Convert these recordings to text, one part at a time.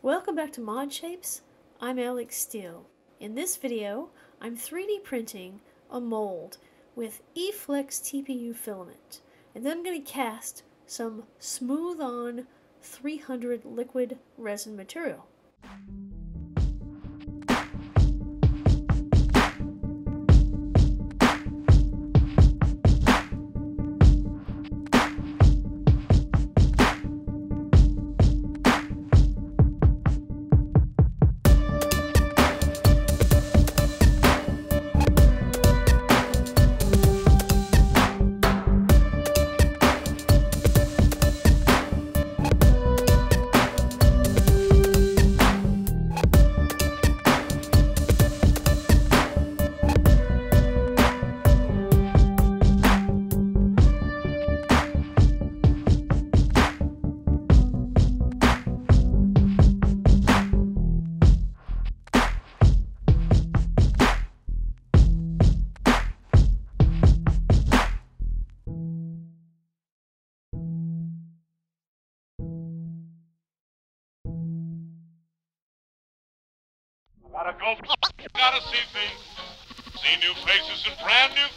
Welcome back to Mod Shapes. I'm Alex Steele. In this video, I'm 3D printing a mold with eFlex TPU filament. And then I'm going to cast some Smooth-On 300 liquid resin material. Gotta go, gotta see things, see new faces and brand new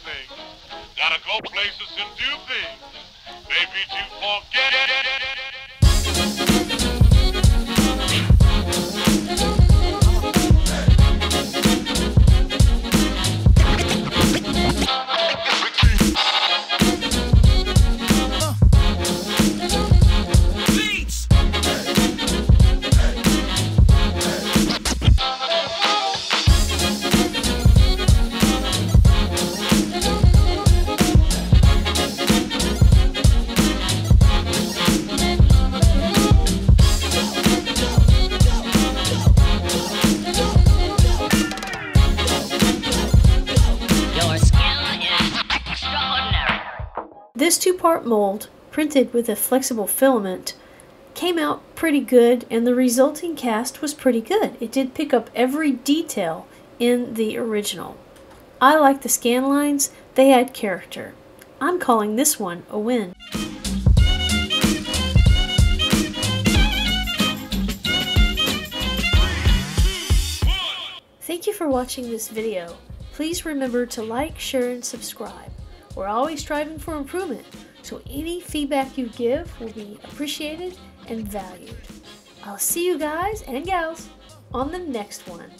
This two-part mold, printed with a flexible filament, came out pretty good and the resulting cast was pretty good. It did pick up every detail in the original. I like the scan lines, they had character. I'm calling this one a win. Thank you for watching this video. Please remember to like, share, and subscribe. We're always striving for improvement, so any feedback you give will be appreciated and valued. I'll see you guys and gals on the next one.